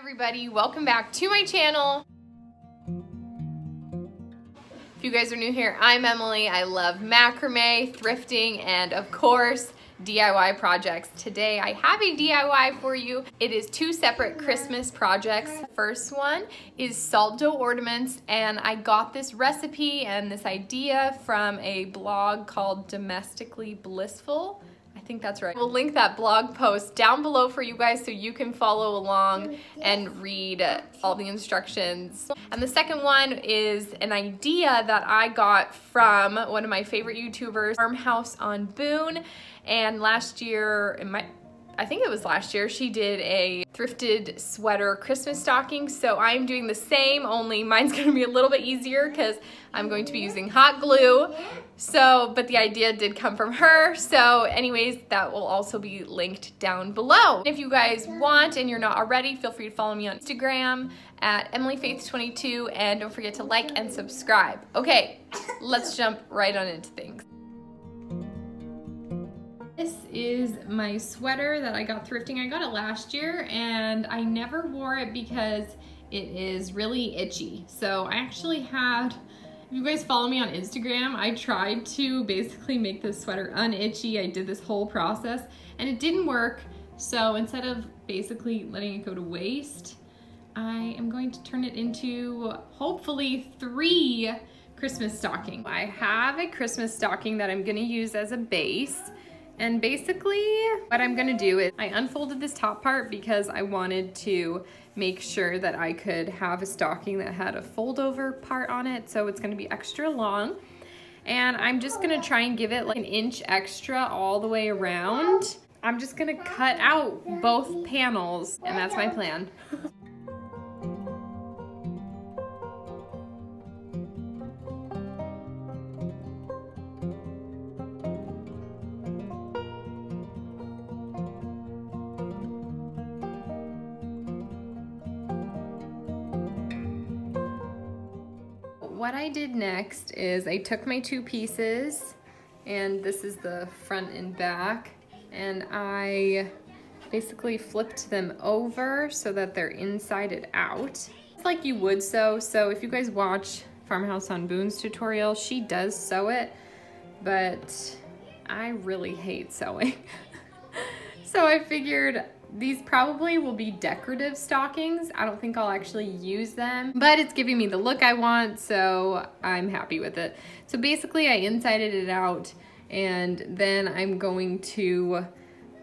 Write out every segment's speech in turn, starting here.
everybody, welcome back to my channel. If you guys are new here, I'm Emily. I love macrame, thrifting, and of course, DIY projects. Today I have a DIY for you. It is two separate Christmas projects. First one is salt dough ornaments and I got this recipe and this idea from a blog called Domestically Blissful. Think that's right. We'll link that blog post down below for you guys so you can follow along and read all the instructions. And the second one is an idea that I got from one of my favorite YouTubers, Farmhouse on Boone. And last year, it might, I think it was last year, she did a thrifted sweater Christmas stocking. So I'm doing the same, only mine's gonna be a little bit easier because I'm going to be using hot glue. So, but the idea did come from her. So anyways, that will also be linked down below. If you guys want and you're not already, feel free to follow me on Instagram at EmilyFaith22 and don't forget to like and subscribe. Okay, let's jump right on into things. Is my sweater that I got thrifting. I got it last year and I never wore it because it is really itchy. So I actually had, if you guys follow me on Instagram, I tried to basically make this sweater unitchy. I did this whole process and it didn't work. So instead of basically letting it go to waste, I am going to turn it into hopefully three Christmas stocking. I have a Christmas stocking that I'm gonna use as a base. And basically what I'm gonna do is I unfolded this top part because I wanted to make sure that I could have a stocking that had a fold over part on it. So it's gonna be extra long. And I'm just gonna try and give it like an inch extra all the way around. I'm just gonna cut out both panels and that's my plan. What I did next is I took my two pieces and this is the front and back and I basically flipped them over so that they're inside out. It's like you would sew. So if you guys watch Farmhouse on Boone's tutorial, she does sew it, but I really hate sewing. so I figured these probably will be decorative stockings. I don't think I'll actually use them, but it's giving me the look I want, so I'm happy with it. So basically I insided it out and then I'm going to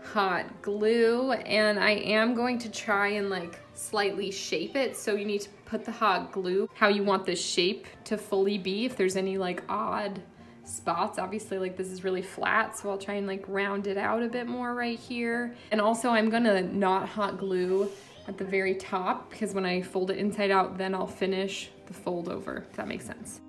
hot glue and I am going to try and like slightly shape it. So you need to put the hot glue how you want the shape to fully be if there's any like odd spots. Obviously like this is really flat, so I'll try and like round it out a bit more right here. And also I'm gonna not hot glue at the very top because when I fold it inside out, then I'll finish the fold over, if that makes sense.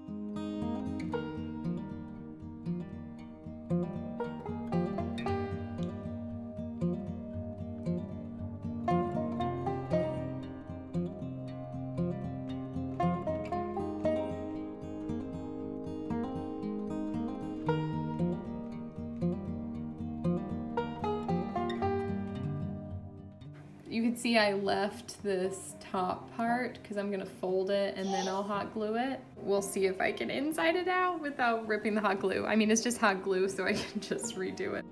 You can see I left this top part because I'm gonna fold it and then I'll hot glue it. We'll see if I can inside it out without ripping the hot glue. I mean, it's just hot glue so I can just redo it.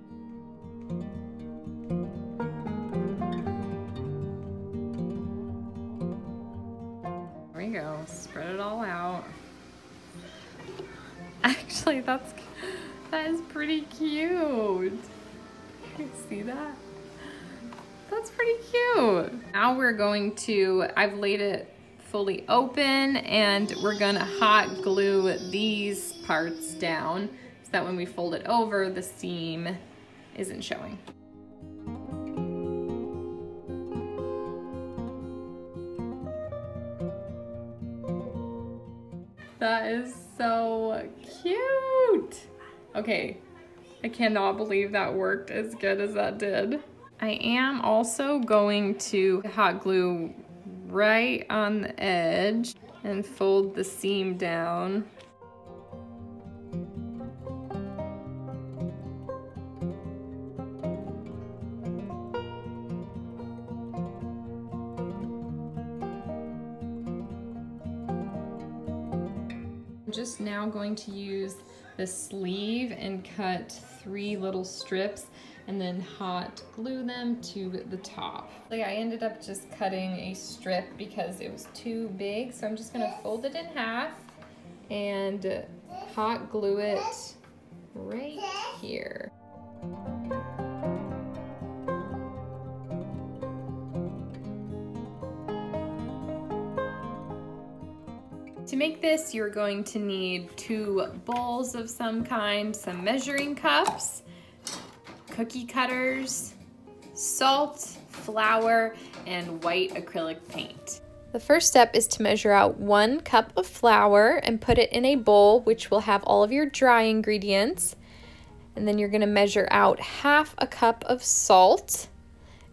There we go, spread it all out. Actually, that's, that is pretty cute. Now we're going to, I've laid it fully open and we're gonna hot glue these parts down so that when we fold it over, the seam isn't showing. That is so cute. Okay, I cannot believe that worked as good as that did. I am also going to hot glue right on the edge and fold the seam down. I'm just now going to use the sleeve and cut three little strips and then hot glue them to the top. Like I ended up just cutting a strip because it was too big. So I'm just gonna fold it in half and hot glue it right here. To make this, you're going to need two bowls of some kind, some measuring cups, cookie cutters, salt, flour, and white acrylic paint. The first step is to measure out one cup of flour and put it in a bowl which will have all of your dry ingredients. And then you're gonna measure out half a cup of salt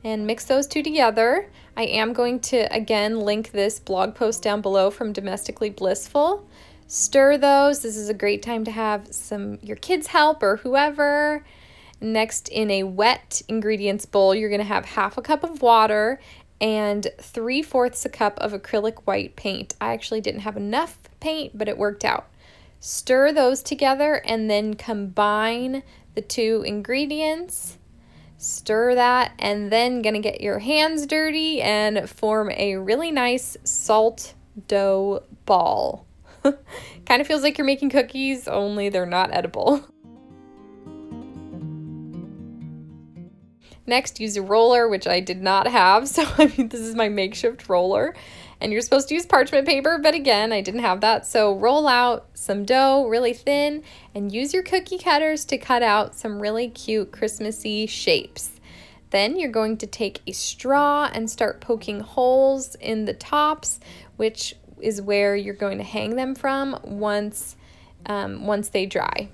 and mix those two together. I am going to, again, link this blog post down below from Domestically Blissful. Stir those. This is a great time to have some your kids help or whoever. Next, in a wet ingredients bowl, you're going to have half a cup of water and 3 fourths a cup of acrylic white paint. I actually didn't have enough paint, but it worked out. Stir those together and then combine the two ingredients. Stir that and then gonna get your hands dirty and form a really nice salt dough ball. kind of feels like you're making cookies, only they're not edible. Next, use a roller, which I did not have. So, I mean, this is my makeshift roller. And you're supposed to use parchment paper, but again, I didn't have that. So, roll out some dough really thin and use your cookie cutters to cut out some really cute Christmassy shapes. Then you're going to take a straw and start poking holes in the tops, which is where you're going to hang them from once, um, once they dry.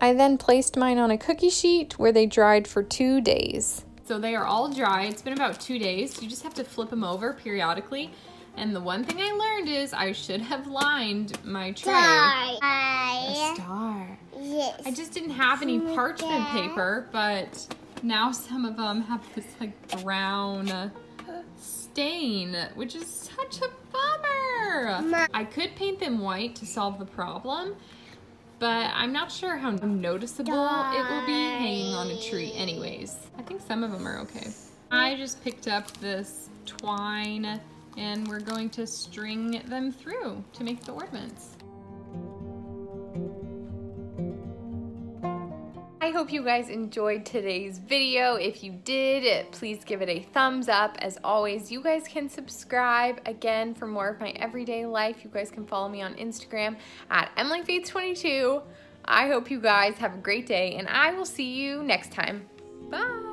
I then placed mine on a cookie sheet where they dried for two days. So they are all dry. It's been about two days. You just have to flip them over periodically. And the one thing I learned is I should have lined my tray. Star. A star. Yes. I just didn't have any parchment paper, but now some of them have this like brown stain, which is such a bummer. I could paint them white to solve the problem, but I'm not sure how noticeable it will be hanging on a tree anyways. I think some of them are okay. I just picked up this twine and we're going to string them through to make the ornaments. Hope you guys enjoyed today's video. If you did, please give it a thumbs up. As always, you guys can subscribe. Again, for more of my everyday life, you guys can follow me on Instagram at EmilyFaith22. I hope you guys have a great day, and I will see you next time. Bye!